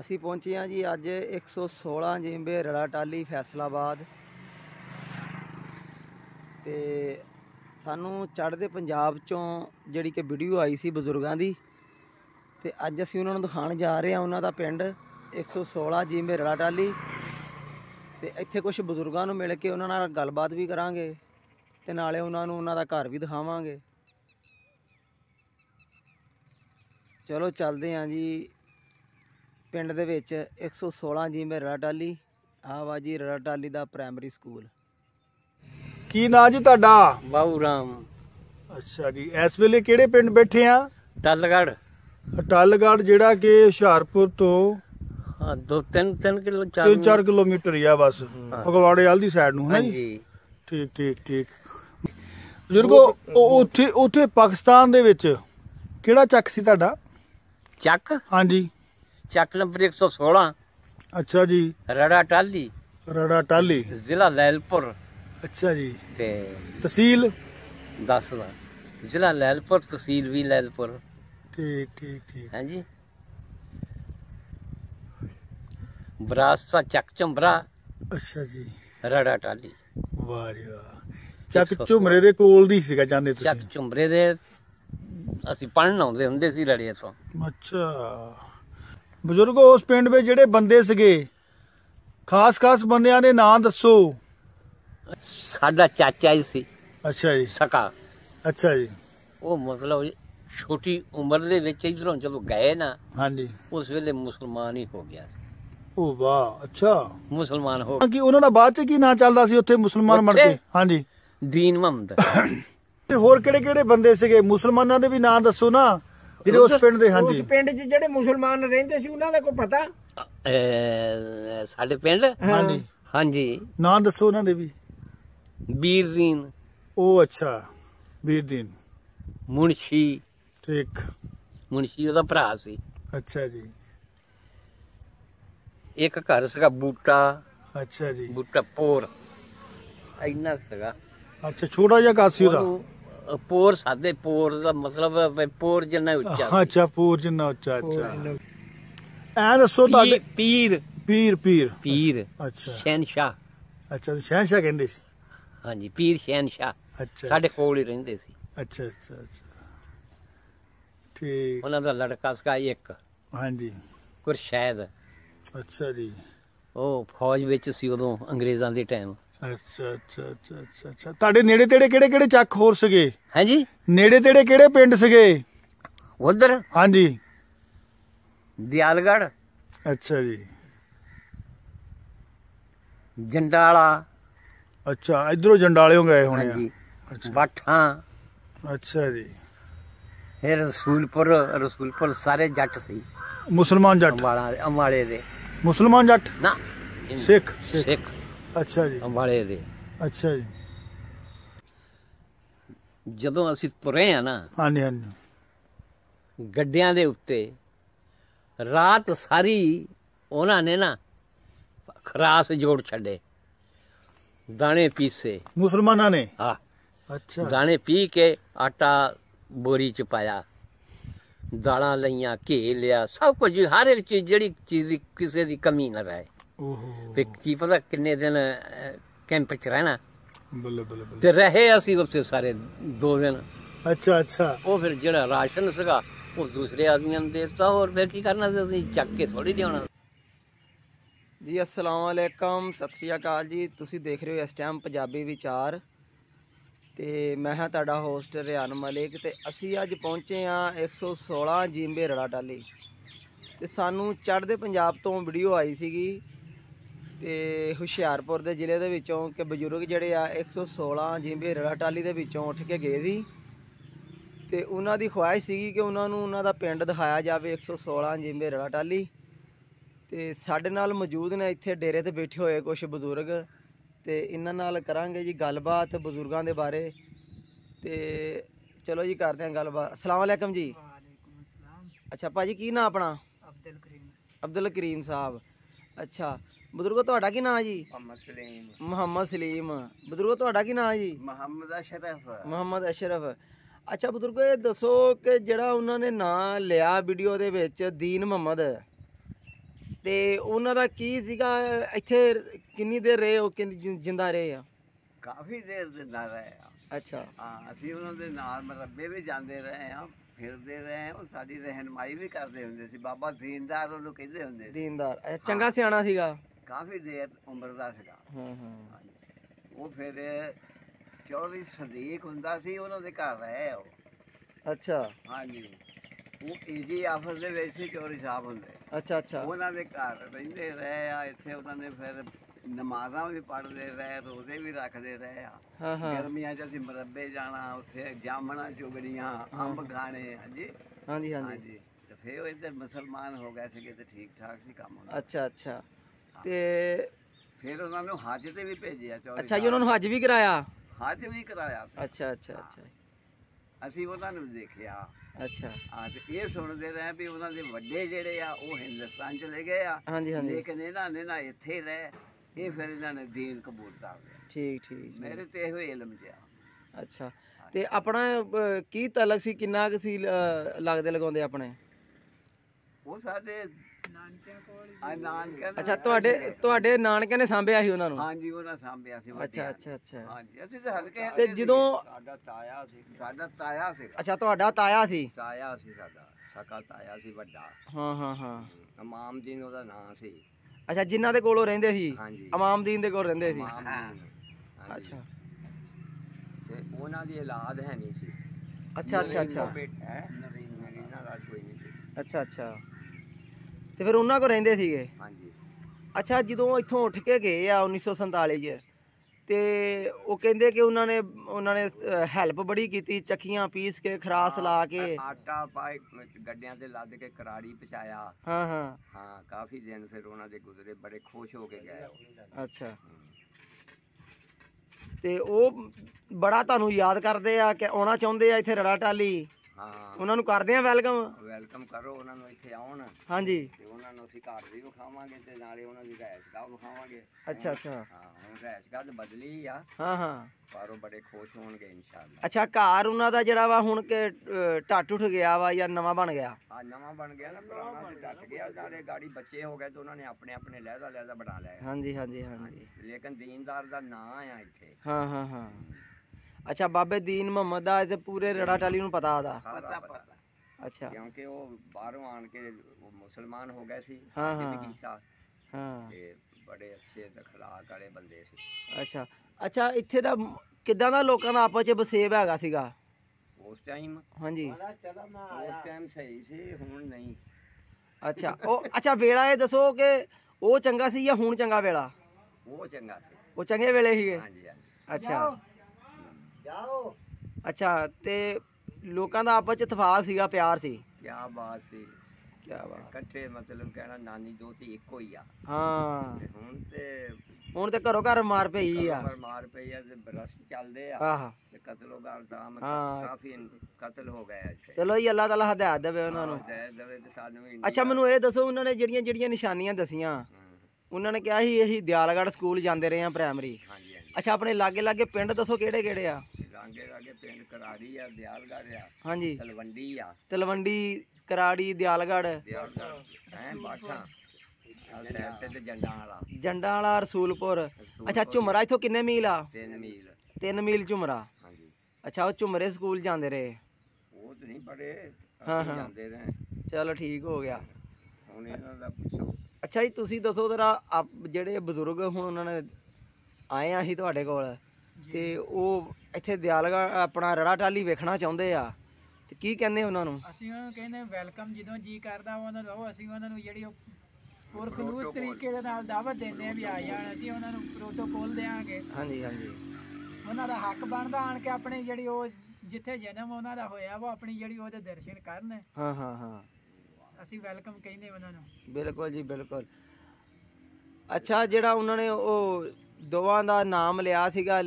ਅਸੀਂ ਪਹੁੰਚੇ ਹਾਂ ਜੀ ਅੱਜ 116 ਜਿੰਬੇ ਰੜਾ ਟਾਲੀ ਫੈਸਲਾਬਾਦ। ਤੇ ਸਾਨੂੰ ਚੜ੍ਹਦੇ ਪੰਜਾਬ ਚੋਂ ਜਿਹੜੀ ਕਿ ਵੀਡੀਓ ਆਈ ਸੀ ਬਜ਼ੁਰਗਾਂ ਦੀ, ਤੇ ਅੱਜ ਅਸੀਂ ਉਹਨਾਂ ਨੂੰ ਦਿਖਾਉਣ ਜਾ ਰਹੇ ਹਾਂ ਉਹਨਾਂ ਦਾ ਪਿੰਡ 116 ਜਿੰਬੇ ਰੜਾ ਟਾਲੀ। ਤੇ ਇੱਥੇ ਕੁਝ ਬਜ਼ੁਰਗਾਂ ਨੂੰ ਮਿਲ ਕੇ ਉਹਨਾਂ ਨਾਲ ਗੱਲਬਾਤ ਵੀ ਕਰਾਂਗੇ, ਤੇ ਨਾਲੇ ਉਹਨਾਂ ਨੂੰ ਉਹਨਾਂ ਦਾ ਘਰ ਵੀ ਦਿਖਾਵਾਂਗੇ। ਚਲੋ ਚੱਲਦੇ ਹਾਂ ਜੀ। ਪਿੰਡ ਦੇ ਵਿੱਚ 116 ਜਿੰਬੇ ਰੜਾ ਟਾਲੀ ਆਹ ਵਾ ਜੀ ਰੜਾ ਟਾਲੀ ਦਾ ਪ੍ਰਾਇਮਰੀ ਸਕੂਲ ਕੀ ਨਾਂ ਜੀ ਤੁਹਾਡਾ? ਬਾਬੂ ਰਾਮ। ਅੱਛਾ ਜੀ ਇਸ ਵੇਲੇ ਕਿਹੜੇ ਪਿੰਡ ਬੈਠੇ ਆ? ਟੱਲਗੜ ਅਟਲਗੜ੍ਹ ਜਿਹੜਾ ਕਿ ਹੁਸ਼ਿਆਰਪੁਰ ਤੋਂ ਹਾਂ ਦੋ ਤਿੰਨ ਤਿੰਨ ਕਿਲੋ 3-4 ਕਿਲੋਮੀਟਰ ਹੀ ਆ ਬਸ ਫਗਵਾੜੇ ਵਾਲ ਦੀ ਸਾਈਡ ਨੂੰ ਹੈ ਜੀ? ਹਾਂਜੀ। ਠੀਕ ਠੀਕ ਠੀਕ। ਬਜ਼ੁਰਗੋ ਉੱਥੇ ਉੱਥੇ ਪਾਕਿਸਤਾਨ ਦੇ ਵਿੱਚ ਕਿਹੜਾ ਚੱਕ ਸੀ ਤੁਹਾਡਾ? ਚੱਕ? ਹਾਂਜੀ। ਚੱਕ ਨੰਬਰ 116 ਅੱਛਾ ਜੀ। ਰੜਾ ਟਾਲੀ। ਰੜਾ ਟਾਲੀ। ਜ਼ਿਲ੍ਹਾ ਲੈਲਪੁਰ ਅੱਛਾ ਜੀ। ਤੇ ਤਹਿਸੀਲ? ਦੱਸਦਾ ਜ਼ਿਲ੍ਹਾ ਲੈਲਪੁਰ ਤਹਿਸੀਲ ਵੀ ਲੈਲਪੁਰ ਠੀਕ ਠੀਕ ਠੀਕ। ਹਾਂਜੀ। ਬਰਾਸਤਾ ਚੱਕ ਚੰਬਰਾ। ਅੱਛਾ ਜੀ। ਰੜਾ ਟਾਲੀ। ਵਾਹ ਜੀ ਵਾਹ। ਚੱਕ ਝੁਮਰੇ ਦੇ ਕੋਲ ਦੀ ਸੀਗਾ ਜਾਂਦੇ ਚੱਕ ਤੁਸੀਂ ਚੁੰਬਰੇ ਦੇ ਅਸੀਂ ਪੜਨ ਆਉਂਦੇ ਹੁੰਦੇ ਸੀ ਰੜੇ ਤੋਂ। ਅੱਛਾ। ਬਜ਼ੁਰਗੋ ਉਸ ਪਿੰਡ ਵਿੱਚ ਜਿਹੜੇ ਬੰਦੇ ਸੀਗੇ ਖਾਸ ਖਾਸ ਬੰਦਿਆਂ ਦੇ ਨਾਂ ਦੱਸੋ। ਸਾਡਾ ਚਾਚਾ ਹੀ ਸੀ ਅੱਛਾ ਜੀ। ਸਕਾ। ਅੱਛਾ ਜੀ। ਉਹ ਮਤਲਬ ਛੋਟੀ ਉਮਰ ਦੇ ਵਿੱਚ ਇਧਰੋਂ ਜਦੋਂ ਗਏ ਨਾ ਹਾਂਜੀ। ਉਸ ਵੇਲੇ ਮੁਸਲਮਾਨ ਹੀ ਹੋ ਗਿਆ ਉਹ ਵਾਹ ਅੱਛਾ। ਮੁਸਲਮਾਨ ਹੋ ਕਿ ਉਹਨਾਂ ਦਾ ਬਾਅਦ ਚ ਕੀ ਨਾਂ ਚੱਲਦਾ ਸੀ ਉੱਥੇ ਮੁਸਲਮਾਨ ਬਣ ਕੇ? ਹਾਂਜੀ। ਦੀਨ ਮੁਹੰਮਦ। ਤੇ ਹੋਰ ਕਿਹੜੇ ਕਿਹੜੇ ਬੰਦੇ ਸੀਗੇ? ਮੁਸਲਮਾਨਾਂ ਦੇ ਵੀ ਨਾਂ ਦੱਸੋ ਨਾ। ਜਿਹੜੇ ਉਸ ਪਿੰਡ ਦੇ ਹਾਂਜੀ। ਉਸ ਪਿੰਡ 'ਚ ਜਿਹੜੇ ਮੁਸਲਮਾਨ ਰਹਿੰਦੇ ਸੀ ਉਹਨਾਂ ਦਾ ਕੋਈ ਪਤਾ? ਅਹ, ਸਾਡੇ ਪਿੰਡ? ਹਾਂਜੀ। ਹਾਂਜੀ। ਨਾਂ ਦੱਸੋ ਉਹਨਾਂ ਦੇ ਵੀ। ਬੀਰਦੀਨ। ਉਹ ਅੱਛਾ ਵੀਰਦੀਨ ਮੁਨਸ਼ੀ। ਠੀਕ। ਮੁਨਸ਼ੀ ਉਹਦਾ ਭਰਾ ਸੀ। ਅੱਛਾ ਜੀ। ਇੱਕ ਘਰ ਸੀਗਾ ਬੂਟਾ। ਅੱਛਾ ਜੀ। ਬੂਟਾ ਪੋਰ ਇੰਨਾ ਕੁ ਸੀਗਾ। ਅੱਛਾ ਛੋਟਾ ਜਿਹਾ ਕਾਸੀ ਉਹਦਾ? ਉਹਨੂੰ, ਪੋਰ ਸਾਦੇ ਪੋਰ ਦਾ ਮਤਲਬ ਪੋਰ ਜਿੰਨਾ ਉੱਚਾ ਅੱਛਾ ਪੋਰ ਜਿੰਨਾ ਉੱਚਾ ਅੱਛਾ। ਐ ਦੱਸੋ ਤੁਹਾਡੇ ਪੀਰ। ਪੀਰ ਪੀਰ। ਪੀਰ। ਅੱਛਾ। ਸ਼ਹਿਨशाह ਅੱਛਾ ਸ਼ਹਿਨशाह ਕਹਿੰਦੇ ਸੀ? ਹਾਂਜੀ ਪੀਰ ਸ਼ਹਿਨशाह ਅੱਛਾ। ਸਾਡੇ ਕੋਲ ਹੀ ਰਹਿੰਦੇ ਸੀ। ਅੱਛਾ ਅੱਛਾ ਅੱਛਾ। ਠੀਕ। ਉਹਨਾਂ ਦਾ ਲੜਕਾ ਸਕਾ ਇੱਕ। ਹਾਂਜੀ। ਗੁਰਸ਼ੈਦ ਅੱਛਾ ਜੀ। ਉਹ ਫੌਜ ਵਿੱਚ ਸੀ ਉਦੋਂ ਅੰਗਰੇਜ਼ਾਂ ਦੇ ਟਾਈਮ ਅੱਛਾ ਅੱਛਾ ਅੱਛਾ ਅੱਛਾ ਅੱਛਾ। ਤੁਹਾਡੇ ਨੇੜੇ ਤੇੜੇ ਕਿਹੜੇ ਕਿਹੜੇ ਚੱਕ ਹੋਰ ਸੀਗੇ? ਹਾਂਜੀ? ਨੇੜੇ ਤੇੜੇ ਕਿਹੜੇ ਪਿੰਡ ਸੀਗੇ? ਉਧਰ? ਹਾਂਜੀ। ਦਿਆਲਗੜ ਅੱਛਾ ਜੀ। ਜੰਡਾਲਾ। ਅੱਛਾ ਇਧਰੋਂ ਜੰਡਾਲਿਓਂ ਗਏ ਹੋਣੇ ਹਾਂਜੀ। ਅੱਛਾ। ਬਾਠਾਂ। ਅੱਛਾ ਜੀ। ਫਿਰ ਰਸੂਲਪੁਰ ਰਸੂਲਪੁਰ ਸਾਰੇ ਜੱਟ ਸੀ। ਮੁਸਲਮਾਨ ਜੱਟ? ਅੰਬਾਲਾ ਅੰਬਾਲੇ ਦੇ। ਮੁਸਲਮਾਨ ਜੱਟ? ਨਾ ਸਿੱਖ? ਸਿੱਖ। ਅੱਛਾ ਜੀ। ਅੰਬਾਲੇ ਦੇ। ਅੱਛਾ ਜੀ। ਜਦੋਂ ਅਸੀਂ ਤੁਰੇ ਆ ਨਾ ਹਾਂਜੀ ਹਾਂਜੀ। ਗੱਡਿਆਂ ਦੇ ਉੱਤੇ ਰਾਤ ਸਾਰੀ ਉਹਨਾਂ ਨੇ ਨਾ ਖਰਾਸ ਜੋੜ ਛੱਡੇ। ਦਾਣੇ ਪੀਸੇ। ਮੁਸਲਮਾਨਾਂ ਨੇ? ਆ ਅੱਛਾ। ਦਾਣੇ ਪੀ ਕੇ ਆਟਾ ਬੋਰੀ ਚ ਪਾਇਆ। ਦਾਲਾਂ ਲਈਆਂ ਘੇ ਲਿਆ। ਸਭ ਕੁਝ ਹਰ ਇੱਕ ਚੀਜ਼ ਜਿਹੜੀ ਚੀਜ਼ ਦੀ ਕਿਸੇ ਦੀ ਕਮੀ ਨਾ ਰਹੇ। ਓਹੋ। ਤੇ ਕੀ ਪਤਾ ਕਿੰਨੇ ਦਿਨ ਕੈਂਪ ਚ ਰਹਿਣਾ। ਬੱਲੇ ਬੱਲੇ ਬੱਲੇ। ਤੇ ਰਹੇ ਅਸੀਂ ਉੱਥੇ ਸਾਰੇ ਦੋ ਦਿਨ। ਅੱਛਾ ਅੱਛਾ। ਉਹ ਫਿਰ ਜਿਹੜਾ ਰਾਸ਼ਨ ਸੀਗਾ ਉਹ ਦੂਸਰੇ ਆਦਮੀਆਂ ਨੂੰ ਦੇ ਦਿੱਤਾ। ਹੋਰ ਫਿਰ ਕੀ ਕਰਨਾ ਸੀ ਅਸੀਂ? ਚੱਕ ਕੇ ਥੋੜੀ ਲਿਆਉਣਾ। ਜੀ ਅਸਲਾਮ ਵਾਲੇਕਮ ਸਤਿ ਸ਼੍ਰੀ ਅਕਾਲ ਜੀ। ਤੁਸੀਂ ਦੇਖ ਰਹੇ ਹੋ ਇਸ ਟਾਈਮ ਪੰਜਾਬੀ ਵਿਚਾਰ। ਤੇ ਮੈਂ ਹਾਂ ਤੁਹਾਡਾ ਹੋਸਟ ਰਿਆਨ ਮਲਿਕ ਤੇ ਅਸੀਂ ਅੱਜ ਪਹੁੰਚੇ ਆ 116 ਜਿੰਬੇ ਰੜਾ ਟਾਲੀ। ਤੇ ਸਾਨੂੰ ਚੜ੍ਹਦੇ ਪੰਜਾਬ ਤੋਂ ਵੀਡੀਓ ਆਈ ਸੀਗੀ। ਤੇ ਹੁਸ਼ਿਆਰਪੁਰ ਦੇ ਜ਼ਿਲ੍ਹੇ ਦੇ ਵਿੱਚੋਂ ਕਿ ਬਜ਼ੁਰਗ ਜਿਹੜੇ ਆ 116 ਜਿੰਬੇ ਰੜਾ ਟਾਲੀ ਦੇ ਵਿੱਚੋਂ ਉੱਠ ਕੇ ਗਏ ਸੀ। ਤੇ ਉਹਨਾਂ ਦੀ ਖੁਆਇਸ਼ ਸੀਗੀ ਕਿ ਉਹਨਾਂ ਨੂੰ ਉਹਨਾਂ ਦਾ ਪਿੰਡ ਦਿਖਾਇਆ ਜਾਵੇ 116 ਜਿੰਬੇ ਰੜਾ ਟਾਲੀ। ਤੇ ਸਾਡੇ ਨਾਲ ਮੌਜੂਦ ਨੇ ਇੱਥੇ ਡੇਰੇ ਤੇ ਬੈਠੇ ਹੋਏ ਕੁਝ ਬਜ਼ੁਰਗ। ਤੇ ਇਹਨਾਂ ਨਾਲ ਕਰਾਂਗੇ ਜੀ ਗੱਲਬਾਤ ਬਜ਼ੁਰਗਾਂ ਦੇ ਬਾਰੇ। ਤੇ ਚਲੋ ਜੀ ਕਰਦੇ ਹਾਂ ਗੱਲਬਾਤ। ਅਸਲਾਮ ਵਾਲੇਕਮ ਜੀ। ਵਾਲੇਕੁਮ ਅਸਲਾਮ। ਅੱਛਾ ਭਾਜੀ ਕੀ ਨਾਂ ਆਪਣਾ? ਅਬਦੁਲ ਕਰੀਮ। ਅਬਦੁਲ ਕਰੀਮ ਸਾਹਿਬ। ਅੱਛਾ ਬਜ਼ੁਰਗੋ ਤੁਹਾਡਾ ਕੀ ਨਾਂ ਜੀ? ਮੁਹੰਮਦ ਸਲੀਮ। ਮੁਹੰਮਦ ਸਲੀਮ। ਬਜ਼ੁਰਗੋ ਤੁਹਾਡਾ ਕੀ ਨਾਂ ਜੀ? ਮੁਹੰਮਦ ਅਸ਼ਰਫ। ਮੁਹੰਮਦ ਅਸ਼ਰਫ। ਅੱਛਾ ਬਜ਼ੁਰਗੋ ਇਹ ਦੱਸੋ ਕਿ ਜਿਹੜਾ ਉਹਨਾਂ ਨੇ ਨਾਂ ਲਿਆ ਵੀਡੀਓ ਦੇ ਵਿੱਚ ਦੀਨ ਮੁਹੰਮਦ ਤੇ ਉਹਨਾਂ ਦਾ ਕੀ ਸੀਗਾ? ਇੱਥੇ ਕਿੰਨੀ ਦੇਰ ਰਹੇ ਉਹ? ਜਿੰਦਾ ਰਹੇ ਆ? ਕਾਫੀ ਦੇਰ ਦਿੰਦਾ ਰਹੇ ਆ। ਅੱਛਾ। ਹਾਂ ਅਸੀਂ ਉਹਨਾਂ ਦੇ ਨਾਲ ਮਰੱਬੇ ਵੀ ਜਾਂਦੇ ਰਹੇ ਆ ਫਿਰਦੇ ਰਹੇ ਉਹ ਸਾਡੀ ਰਹਿਨਮਾਈ ਵੀ ਕਰਦੇ ਹੁੰਦੇ ਸੀ। ਬਾਬਾ ਦੀਨਦਾਰ ਉਹਨੂੰ ਕਹਿੰਦੇ ਹੁੰਦੇ ਸੀ। ਦੀਨਦਾਰ। ਚੰਗਾ ਸਿਆਣਾ ਸੀਗਾ? ਕਾਫੀ ਦੇਰ ਉਮਰ ਦਾ ਸੀਗਾ। ਹਾਂ ਹਾਂ। ਉਹ ਫਿਰ ਚੌਧਰੀ ਸਦੀਕ ਹੁੰਦਾ ਸੀ ਉਹਨਾਂ ਦੇ ਘਰ ਰਹੇ ਉਹ। ਅੱਛਾ। ਹਾਂਜੀ। ਉਹ ਈਜੀ ਆਫਿਸ ਦੇ ਵਿੱਚ ਸੀ ਚੌਧਰੀ ਸਾਹਿਬ ਹੁੰਦੇ। ਅੱਛਾ ਅੱਛਾ। ਉਹਨਾਂ ਦੇ ਘਰ ਰਹਿੰਦੇ ਰਹੇ ਆ ਇੱਥੇ ਉਹਨਾਂ ਨੇ ਫਿਰ ਨਮਾਜ਼ਾਂ ਵੀ ਪੜ੍ਹਦੇ ਰਹੇ ਰੋਜ਼ੇ ਵੀ ਰੱਖਦੇ ਰਹੇ ਆ। ਹਾਂ ਹਾਂ। ਗਰਮੀਆਂ 'ਚ ਅਸੀਂ ਮਰੱਬੇ ਜਾਣਾ ਉੱਥੇ ਜਾਮਣਾ ਚੁਗੜੀਆਂ ਅੰਬ ਖਾਣੇ ਹਾਂਜੀ। ਹਾਂਜੀ ਹਾਂਜੀ। ਤੇ ਫਿਰ ਉਹ ਇੱਧਰ ਮੁਸਲਮਾਨ ਹੋ ਗਏ ਸੀਗੇ ਤੇ ਠੀਕ ਠਾਕ ਸੀ ਕੰਮ ਉਹਨਾਂ ਦਾ। ਅੱਛਾ ਅੱਛਾ। ਤੇ ਫਿਰ ਉਹਨਾਂ ਨੂੰ ਹੱਜ ਤੇ ਵੀ ਭੇਜਿਆ ਚੌਧਰੀ ਅੱਛਾ ਜੀ ਉਹਨਾਂ ਨੂੰ ਹੱਜ ਵੀ ਕਰਾਇਆ। ਹੱਜ ਵੀ ਕਰਾਇਆ ਸੀ। ਅੱਛਾ ਅੱਛਾ ਅੱਛਾ। ਅਸੀਂ ਉਹਨਾਂ ਨੂੰ ਦੇਖਿਆ। ਅੱਛਾ। ਆ ਤੇ ਇਹ ਸੁਣਦੇ ਰਹੇ ਵੀ ਉਹਨਾਂ ਦੇ ਵੱਡੇ ਜਿਹੜੇ ਆ ਉਹ ਹਿੰਦੁਸਤਾਨ ਚਲੇ ਗਏ ਆ। ਹਾਂਜੀ ਹਾਂਜੀ। ਲੇਕਿਨ ਇਹਨਾਂ ਨੇ ਨਾ ਇੱਥੇ ਰਹਿ। ਇਹ ਫਿਰ ਇਹਨਾਂ ਨੇ ਦੀਨ ਕਬੂਲ ਕਰ ਲਿਆ। ਠੀਕ ਠੀਕ। ਮੇਰੇ ਤੇ ਇਹੋ ਹੀ ਇਲਮ ਜਿਆ ਅੱਛਾ। ਤੇ ਆਪਣਾ ਅਹ, ਕੀ ਤਲਕ ਸੀ? ਕਿੰਨਾ ਕੁ ਸੀ ਅਹ, ਲੱਗਦੇ ਲਗਾਉਂਦੇ ਆਪਣੇ? ਉਹ ਸਾਡੇ ਨਾਨਕਿਆਂ ਕੋਲ ਆ ਨਾਨਕਿਆਂ ਦਾ ਅੱਛਾ ਤੁਹਾਡੇ ਤੁਹਾਡੇ ਨਾਨਕਿਆਂ ਨੇ ਸਾਂਭਿਆ ਸੀ ਉਹਨਾਂ ਨੂੰ? ਹਾਂਜੀ ਉਹਨਾਂ ਸਾਂਭਿਆ ਸੀ ਅੱਛਾ ਵੱਡਿਆਂ ਅੱਛਾ ਅੱਛਾ। ਨੇ। ਹਾਂਜੀ ਅਸੀਂ ਤਾਂ ਹਲਕੇ ਤੇ ਹਲਕੇ ਜਦੋਂ-। ਸਾਡਾ ਤਾਇਆ ਸੀ ਸਾਡਾ ਤਾਇਆ ਸੀ। ਅੱਛਾ ਤੁਹਾਡਾ ਤਾਇਆ ਸੀ? ਤਾਇਆ ਸੀ ਸਾਡਾ ਸਕਾ ਤਾਇਆ ਸੀ ਵੱਡਾ। ਹਾਂ ਹਾਂ ਹਾਂ। ਇਮਾਮ ਦੀਨ ਉਹਦਾ ਨਾਂ ਸੀ। ਅੱਛਾ ਜਿਨ੍ਹਾਂ ਦੇ ਕੋਲੋਂ ਰਹਿੰਦੇ ਸੀ? ਹਾਂਜੀ। ਇਮਾਮਦੀਨ ਦੇ ਕੋਲ ਰਹਿੰਦੇ ਸੀ? ਇਮਾਮ ਦੀਨ ਹਾਂਜੀ। ਅੱਛਾ। ਤੇ ਉਹਨਾਂ ਦੀ ਔਲਾਦ ਹੈ ਨਹੀਂ ਸੀ। ਅੱਛਾ ਅੱਛਾ ਅੱਛਾ। ਨਰੀਨ ਦਾ ਕੋਈ ਨਹੀਂ ਸੀ। ਅੱਛਾ ਅੱਛਾ। ਤੇ ਫਿਰ ਉਹਨਾਂ ਕੋਲ ਰਹਿੰਦੇ ਸੀਗੇ। ਹਾਂਜੀ। ਅੱਛਾ ਜਦੋਂ ਇੱਥੋਂ ਉੱਠ ਕੇ ਗਏ ਆ 1947 ਚ ਤੇ ਉਹ ਕਹਿੰਦੇ ਕਿ ਉਹਨਾਂ ਨੇ ਉਹਨਾਂ ਨੇ ਹੈਲਪ ਬੜੀ ਕੀਤੀ ਚੱਕੀਆਂ ਪੀਸ ਕੇ ਖਰਾਸ ਲਾ ਕੇ। ਆਟਾ ਪਾਏ ਗੱਡਿਆਂ ਤੇ ਲੱਦ ਕੇ ਕਰਾੜੀ ਪਚਾਇਆ ਹਾਂ ਹਾਂ। ਹਾਂ ਕਾਫੀ ਦਿਨ ਫਿਰ ਉਹਨਾਂ ਦੇ ਗੁਜ਼ਰੇ ਬੜੇ ਖੁਸ਼ ਹੋ ਕੇ ਗਏ। ਅੱਛਾ। ਤੇ ਉਹ ਬੜਾ ਤੁਹਾਨੂੰ ਯਾਦ ਕਰਦੇ ਆ ਕਿ ਆਉਣਾ ਚਾਹੁੰਦੇ ਆ ਇੱਥੇ ਰੜਾ ਟਾਲੀ ਹਾਂ। ਉਹਨਾਂ ਨੂੰ ਕਰਦੇ ਆ ਵੈਲਕਮ ਵੈਲਕਮ ਕਰੋ ਉਹਨਾਂ ਨੂੰ ਇੱਥੇ ਆਉਣ। ਹਾਂਜੀ। ਤੇ ਉਹਨਾਂ ਨੂੰ ਅਸੀਂ ਘਰ ਵੀ ਵਿਖਾਵਾਂਗੇ ਤੇ ਨਾਲੇ ਉਹਨਾਂ ਦੀ ਰਹਿਸ਼ਗਾਹ ਵਿਖਾਵਾਂਗੇ। ਅੱਛਾ ਅੱਛਾ। ਹਾਂ ਹੁਣ ਰਹਿਸ਼ਗਾਹ ਤਾਂ ਬਦਲੀ ਆ। ਹਾਂ ਹਾਂ। ਪਰ ਉਹ ਬੜੇ ਖੁਸ਼ ਹੋਣਗੇ ਇਨਸ਼ਾਅੱਲਾ। ਅੱਛਾ ਘਰ ਉਹਨਾਂ ਦਾ ਜਿਹੜਾ ਵਾ ਹੁਣ ਕਿ ਟੱਟ ਉੱਠ ਗਿਆ ਵਾ ਜਾਂ ਨਵਾਂ ਬਣ ਗਿਆ? ਆ ਨਵਾਂ ਬਣ ਗਿਆ ਨਾ ਪੁਰਾਣਾ ਡੱਟ ਗਿਆ। ਨਾਲੇ ਗਾੜੀ ਬੱਚੇ ਹੋ ਗਏ ਤੇ ਉਹਨਾਂ ਨੇ ਆਪਣੇ ਆਪਣੇ ਲਹਿਦਾ ਲਹਿਦਾ ਬਣਾ ਲਿਆ। ਹਾਂਜੀ ਹਾਂਜੀ ਹਾਂਜੀ। ਲੇਕਿਨ ਦੀਨਦਾਰ ਦਾ ਨਾਂ ਆ ਇੱਥੇ। ਹਾਂ ਹਾਂ। ਹਾਂ। ਅੱਛਾ ਬਾਬੇ ਦੀਨ ਮੁਹੰਮਦ ਦਾ ਤੇ ਪੂਰੇ ਰੜਾ ਟਾਲੀ ਨੂੰ ਪਤਾ ਆਦਾ ਪਤਾ ਪਤਾ। ਅੱਛਾ। ਕਿਉਂਕਿ ਉਹ ਬਾਹਰੋਂ ਆਣ ਕੇ ਉਹ ਮੁਸਲਮਾਨ ਹੋ ਗਏ ਸੀ ਹਾਂ, ਹੱਜ ਵੀ ਹਾਂ। ਕੀਤਾ। ਹਾਂ। ਤੇ ਬੜੇ ਅੱਛੇ ਅਖਲਾਕ ਵਾਲੇ ਬੰਦੇ ਸੀ। ਅੱਛਾ। ਅੱਛਾ ਇੱਥੇ ਦਾ ਮ- ਕਿੱਦਾਂ ਦਾ ਲੋਕਾਂ ਦਾ ਆਪਸ ਚ ਬਸੇਬ ਹੈਗਾ ਸੀਗਾ? ਉਸ ਟਾਈਮ ਹਾਂਜੀ। ਉਸ ਟਾਈਮ ਸਹੀ ਸੀ ਹੁਣ ਨਹੀਂ। ਅੱਛਾ ਉਹ ਅੱਛਾ ਵੇਲਾ ਇਹ ਦੱਸੋ ਕਿ ਉਹ ਚੰਗਾ ਸੀ ਜਾਂ ਹੁਣ ਚੰਗਾ ਵੇਲਾ? ਉਹ ਚੰਗਾ ਸੀ। ਉਹ ਚੰਗੇ ਵੇਲੇ ਸੀਗੇ? ਹਾਂਜੀ ਹਾਂਜੀ। ਅੱਛਾ। ਅੱਛਾ ਤੇ ਲੋਕਾਂ ਦਾ ਆਪਸ ਚ ਇਤਫਾਕ ਸੀਗਾ ਪਿਆਰ ਸੀ? ਕੀ ਬਾਤ ਸੀ। ਕੀ ਬਾਤ। ਇਕੱਠੇ ਮਤਲਬ ਕਹਿਣਾ ਨਾਨੀ ਦੋਤੀ ਇੱਕੋ ਹੀ ਆ। ਹਾਂ। ਤੇ ਹੁਣ ਤੇ ਹੁਣ ਤੇ ਘਰੋਂ ਘਰ ਮਾਰ ਪਈ ਆ। ਮਾਰ ਪਈ ਆ ਤੇ ਬਰਸ ਚੱਲਦੇ ਆ। ਆਹ। ਤੇ ਕਤਲੋ ਗਾਰ ਤਾਂ ਹਾਂ। ਕਾਫੀ ਕਤਲ ਹੋ ਗਏ ਇੱਥੇ। ਚਲੋ ਜੀ ਅੱਲਾਹ ਤਾਲਾ ਹਦਾਇਤ ਦੇਵੇ ਉਹਨਾਂ ਨੂੰ। ਦੇ ਦੇਵੇ ਤੇ ਸਾਨੂੰ ਵੀ ਅੱਛਾ ਮੈਨੂੰ ਇਹ ਦੱਸੋ ਉਹਨਾਂ ਨੇ ਜਿਹੜੀਆਂ ਜਿਹੜੀਆਂ ਨਿਸ਼ਾਨੀਆਂ ਦਸੀਆਂ ਉਹਨਾਂ ਨੇ ਕਿਹਾ ਸੀ ਅਸੀਂ ਦਿਆਲਗੜ੍ਹ ਸਕੂਲ ਜਾਂਦੇ ਰਹੇ ਆ ਪ੍ਰਾਇਮਰੀ ਹਾਂਜੀ ਹਾਂਜੀ। ਅੱਛਾ ਆਪਣੇ ਲਾਗੇ ਲਾਗੇ ਪਿੰਡ ਦੱਸੋ ਕਿਹੜੇ ਕਿਹੜੇ ਆ? ਲਾਗੇ ਲਾਗੇ ਪਿੰਡ ਕਰਾੜੀ ਆ ਦਿਆਲਗੜ੍ਹ ਆ ਹਾਂਜੀ। ਤਲਵੰਡੀ ਆ। ਤਲਵੰਡੀ ਕਰਾੜੀ ਦਿਆਲਗੜ੍ਹ। ਦਿਆਲਗੜ੍ਹ। ਐ ਬਾਠਾ ਆ ਸਾਈਡ ਤੇ ਤੇ ਜੰਡਾਂ ਵਾਲਾ। ਜੰਡਾਂ ਵਾਲਾ ਰਸੂਲਪੁਰ। ਰਸੂਲਪੁਰ। ਅੱਛਾ ਝੁਮਰਾ ਇੱਥੋਂ ਕਿੰਨੇ ਮੀਲ ਆ? ਤਿੰਨ ਮੀਲ। 3 ਮੀਲ ਝੁਮਰਾ। ਹਾਂਜੀ। ਅੱਛਾ ਉਹ ਝੁਮਰੇ ਸਕੂਲ ਜਾਂਦੇ ਰਹੇ? ਉਹ ਤੇ ਨਹੀਂ ਪੜੇ ਹਾਂ, ਹਾਂ। ਜਾਂਦੇ ਰਹੇ। ਚਲੋ ਠੀਕ ਹੋ ਗਿਆ। ਹੁਣ ਇਹਨਾਂ ਦਾ ਪੁੱਛੋ। ਅੱਛਾ ਜੀ ਤੁਸੀਂ ਦੱਸੋ ਜ਼ਰਾ ਜਿਹੜੇ ਬਜ਼ੁਰਗ ਹੁਣ ਉਹਨਾਂ ਨੇ ਆਏ ਆ ਅਸੀਂ ਤੁਹਾਡੇ ਕੋਲ? ਤੇ ਉਹ ਇੱਥੇ ਦਿਆਲਗੜ੍ਹ ਆਪਣਾ ਰੜਾ ਟਾਲੀ ਵੇਖਣਾ ਚਾਹੁੰਦੇ ਆ। ਤੇ ਕੀ ਕਹਿੰਦੇ ਉਹਨਾਂ ਨੂੰ? ਅਸੀਂ ਉਹਨਾਂ ਨੂੰ ਕਹਿੰਦੇ ਵੈਲਕਮ ਜਦੋਂ ਜੀ ਕਰਦਾ ਉਹਨਾਂ ਨੂੰ ਆਓ ਅਸੀਂ ਉਹਨਾਂ ਨੂੰ ਜਿਹੜੀ ਉਹ ਹੋਰ ਖਲੂਸ ਤਰੀਕੇ ਦੇ ਨਾਲ ਦਾਵਤ ਦਿੰਦੇ ਆ ਵੀ ਆ ਜਾਣ ਅਸੀਂ ਉਹਨਾਂ ਨੂੰ ਪ੍ਰੋਟੋਕੋਲ ਦੇਾਂਗੇ ਹਾਂਜੀ ਹਾਂਜੀ। ਉਹਨਾਂ ਦਾ ਹੱਕ ਬਣਦਾ ਆਣ ਕੇ ਆਪਣੀ ਜਿਹੜੀ ਉਹ ਜਿੱਥੇ ਜਨਮ ਉਹਨਾਂ ਦਾ ਹੋਇਆ ਵਾ ਆਪਣੀ ਜਿਹੜੀ ਉਹਦੇ ਦਰਸ਼ਨ ਕਰਨ। ਹਾਂ ਹਾਂ ਹਾਂ। ਅਸੀਂ ਵੈਲਕਮ ਕਹਿੰਦੇ ਉਹਨਾਂ ਨੂੰ। ਬਿਲਕੁਲ ਜੀ ਬਿਲਕੁਲ। ਅੱਛਾ ਜਿਹੜਾ ਉਹਨਾਂ ਨੇ ਉਹ ਦੋਵਾਂ ਦਾ ਨਾਮ ਲਿਆ ਸੀਗਾ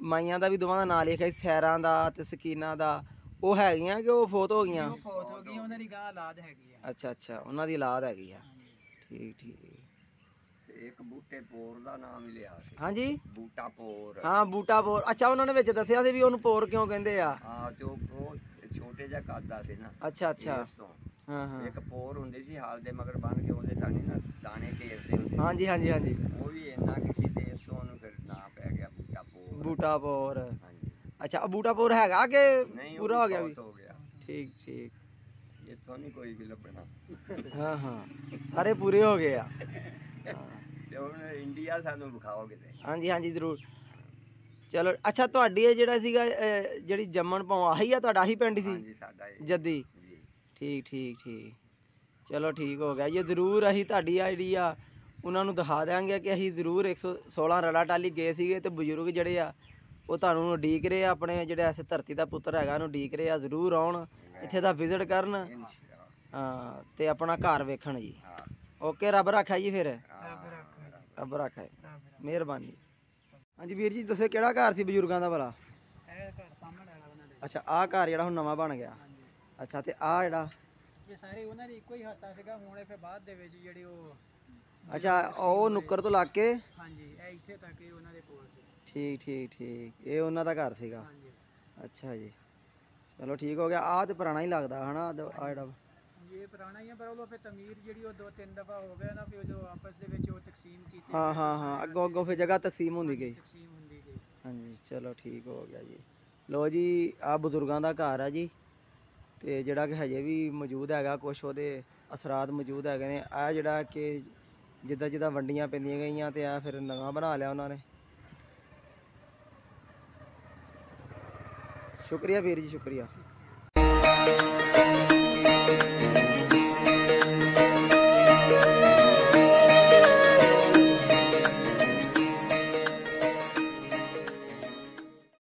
ਮਾਈਆਂ ਦਾ ਵੀ ਦੋਵਾਂ ਦਾ ਨਾਮ ਲਿਖਿਆ ਸੀ ਸੈਰਾਂ ਦਾ ਤੇ ਸਕੀਨਾ ਦਾ। ਉਹ ਹੈਗੀਆਂ ਕਿ ਉਹ ਫੋਤ ਹੋ ਗਈਆਂ? ਉਹ ਫੌਤ ਹੋ ਗਈ ਉਹਨਾਂ ਦੀ ਗਾਂ ਔਲਾਦ ਹੈਗੀ ਆ। ਅੱਛਾ ਅੱਛਾ ਉਹਨਾਂ ਦੀ ਔਲਾਦ ਹੈਗੀ ਆ। ਠੀਕ ਠੀਕ। ਇੱਕ ਬੂਟੇ ਪੋਰ ਦਾ ਨਾਮ ਵੀ ਲਿਆ ਸੀ। ਹਾਂਜੀ? ਬੂਟਾ ਪੋਰ। ਹਾਂ ਬੂਟਾ ਪੋਰ। ਅੱਛਾ ਉਹਨਾਂ ਨੇ ਵਿੱਚ ਦੱਸਿਆ ਸੀ ਵੀ ਉਹਨੂੰ ਪੋਰ ਕਿਉਂ ਕਹਿੰਦੇ ਆ? ਆ ਜੋ ਉਹ ਛੋਟੇ ਜਿਹਾ ਕੱਦ ਦਾ ਸੀ ਨਾ ਅੱਛਾ ਅੱਛਾ। ਹਾਂ ਹਾਂ। ਇੱਕ ਪੋਰ ਹੁੰਦੀ ਸੀ ਹਾਲ ਦੇ ਮਗਰ ਬੰਨ ਕੇ ਉਹਦੇ ਦਾਣੇ ਨਾਲ ਦਾਣੇ ਘੇਰਦੇ ਹੁੰਦੇ ਹਾਂਜੀ ਹਾਂਜੀ ਹਾਂਜੀ। ਸੀ। ਉਹ ਵੀ ਇੰਨਾ ਕਿਸੇ ਦੇਸ਼ ਤੋਂ ਉਹਨੂੰ ਫਿਰ ਨਾਂ ਪੈ ਗਿਆ ਬੂਟਾ ਪੋਰ। ਬੂਟਾ ਪੋਰ। ਹਾਂਜੀ। ਅੱਛਾ ਉਹ ਬੂਟਾ ਪੋਰ ਹੈਗਾ ਕਿ ਨਹੀਂ ਉਹ ਪੂਰਾ ਹੋ ਗਿਆ ਵੀ? ਬਹੁਤ ਹੋ ਗਿਆ। ਠੀਕ ਠੀਕ। ਇੱਥੋਂ ਨਹੀਂ ਕੋਈ ਵੀ ਲੱਭਣਾ। ਹਾਂ ਹਾਂ। ਸਾਰੇ ਪੂਰੇ ਹੋ ਗਏ ਆ। ਹਾਂ। ਤੇ ਹੁਣ ਇੰਡੀਆ ਸਾਨੂੰ ਵਿਖਾਓ ਕਿਤੇ। ਹਾਂਜੀ ਹਾਂਜੀ ਜ਼ਰੂਰ। ਚਲੋ ਅੱਛਾ ਤੁਹਾਡੀ ਇਹ ਜਿਹੜਾ ਸੀਗਾ ਅਹ, ਜਿਹੜੀ ਜੰਮਣ ਪਾਉ ਆਹੀ ਆ ਤੁਹਾਡਾ ਆਹੀ ਪਿੰਡ ਸੀ? ਹਾਂਜੀ ਸਾਡਾ ਇਹ। ਜੱਦੀ? ਜੀ। ਠੀਕ ਠੀਕ ਠੀਕ। ਚਲੋ ਠੀਕ ਹੋ ਗਿਆ। ਇਹ ਜ਼ਰੂਰ ਅਸੀਂ ਤੁਹਾਡੀ ਆ ਜਿਹੜੀ ਆ ਉਹਨਾਂ ਨੂੰ ਦਿਖਾ ਦਿਆਂਗੇ ਕਿ ਅਸੀਂ ਜ਼ਰੂਰ 116 ਰਲਾ ਟਾਲੀ ਗਏ ਸੀਗੇ ਤੇ ਬਜ਼ੁਰਗ ਜਿਹੜੇ ਆ ਉਹ ਤੁਹਾਨੂੰ ਉਡੀਕ ਰਹੇ ਆ ਆਪਣੇ ਜਿਹੜੇ ਐਸੇ ਧਰਤੀ ਦਾ ਪੁੱਤਰ ਹੈਗਾ ਉਹਨੂੰ ਉਡੀਕ ਰਹੇ ਆ ਜ਼ਰੂਰ ਆਉਣ ਇੱਥੇ ਦਾ ਵਿਜ਼ਿਟ ਕਰਨ। ਹਾਂ ਤੇ ਆਪਣਾ ਘਰ ਵੇਖਣ ਜੀ। ਓਕੇ ਰੱਬ ਰੱਖਾ ਜੀ ਫਿਰ। ਰੱਬ ਰੱਖ ਰੱਬ ਰੱਖਾ ਰੱਬ ਰੱਖ। ਮਿਹਰਬਾਨੀ। ਹਾਂਜੀ ਵੀਰ ਜੀ ਦੱਸੇ ਕਿਹੜਾ ਘਰ ਸੀ ਬਜ਼ੁਰਗਾਂ ਦਾ ਭਲਾ? ਇਹ ਘਰ ਸਾਹਮਣੇ ਵਾਲਾ ਅੱਛਾ ਆਹ ਘਰ ਜਿਹੜਾ ਹੁਣ ਨਵਾਂ ਬਣ ਗਿਆ। ਅੱਛਾ ਤੇ ਆਹ ਜਿਹੜਾ? ਇਹ ਸਾਰੇ ਉਹਨਾਂ ਦੀ ਇੱਕੋ ਹੀ ਹੱਤਾ ਸੀਗਾ ਹੁਣ ਇਹ ਫਿਰ ਬਾਅਦ ਦੇ ਵਿੱਚ ਜਿਹੜੀ ਉਹ ਅੱਛਾ ਉਹ ਨੁੱਕਰ ਤੋਂ ਲੱਗ ਕੇ? ਹਾਂਜੀ ਇਹ ਇੱਥੇ ਤੱਕ ਹੀ ਉਹਨਾਂ ਦੇ ਕੋਲ ਸੀ। ਠੀਕ ਠੀਕ ਠੀਕ। ਇਹ ਉਹਨਾਂ ਦਾ ਘਰ ਸੀਗਾ? ਹਾਂਜੀ। ਅੱਛਾ ਜੀ। ਚਲੋ ਠੀਕ ਹੋ ਗਿਆ। ਆਹ ਤੇ ਪੁਰਾਣਾ ਹੀ ਲੱਗਦਾ ਹਨਾ? ਆ ਜਿਹੜਾ ਇਹ ਪੁਰਾਣਾ ਹੀ ਹੈ ਪਰ ਉਹ ਫਿਰ ਤਮੀਰ ਜਿਹੜੀ ਉਹ ਦੋ ਤਿੰਨ ਦਫਾ ਹੋ ਗਿਆ ਨਾ ਫਿਰ ਜੋ ਆਪਸ ਦੇ ਵਿੱਚ ਉਹ ਤਕਸੀਮ ਕੀਤੀ ਹਾਂ ਹਾਂ ਹਾਂ। ਅੱਗੋਂ ਅੱਗੋਂ ਫਿਰ ਜਗ੍ਹਾ ਤਕਸੀਮ ਹੁੰਦੀ ਗਈ। ਤਕਸੀਮ ਹੁੰਦੀ ਗਈ। ਹਾਂਜੀ ਚਲੋ ਠੀਕ ਹੋ ਗਿਆ ਜੀ। ਲੋ ਜੀ ਆ ਬਜ਼ੁਰਗਾਂ ਦਾ ਘਰ ਆ ਜੀ। ਤੇ ਜਿਹੜਾ ਕਿ ਹਜੇ ਵੀ ਮੌਜੂਦ ਹੈਗਾ ਕੁਝ ਉਹਦੇ ਅਸਰਾਤ ਮੌਜੂਦ ਹੈਗੇ ਨੇ। ਆ ਜਿਹੜਾ ਕਿ ਜਿੱਦਾਂ ਜਿੱਦਾਂ ਵੰਡੀਆਂ ਪੈਂਦੀਆਂ ਗਈਆਂ ਤੇ ਆ ਫਿਰ ਨਵਾਂ ਬਣਾ ਲਿਆ ਉਹਨਾਂ ਨੇ। ਸ਼ੁਕਰੀਆ ਵੀਰ ਜੀ, ਸ਼ੁਕਰੀਆ।